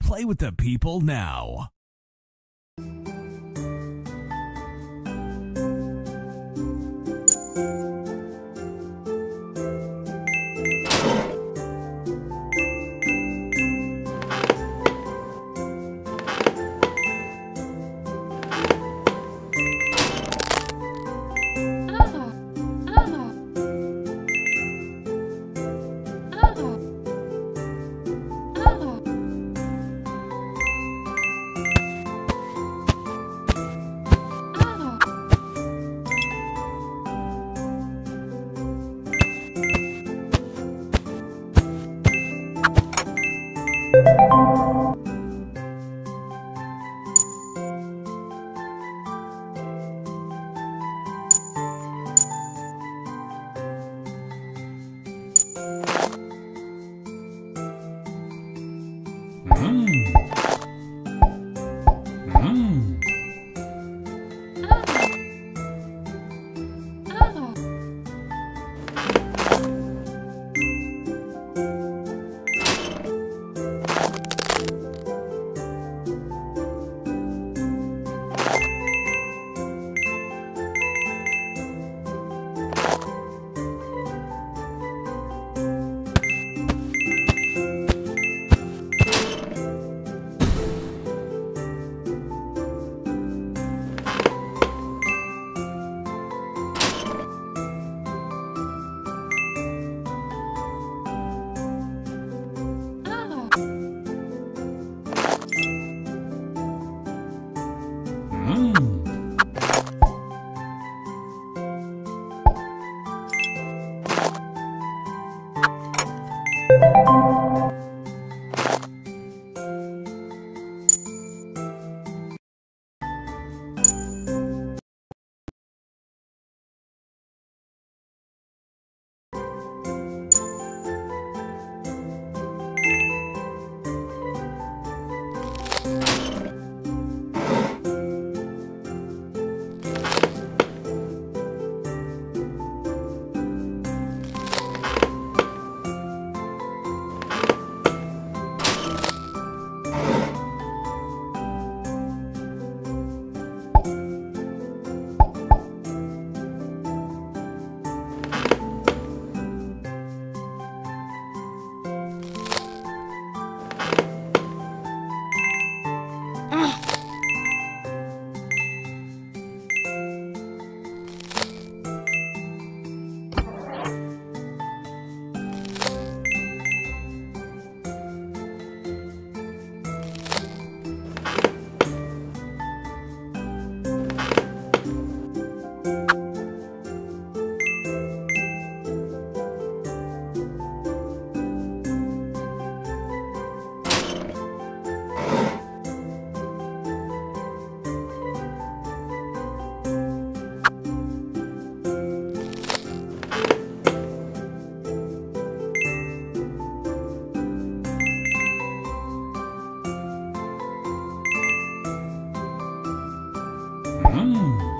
Play with the people now. Mm. Mm.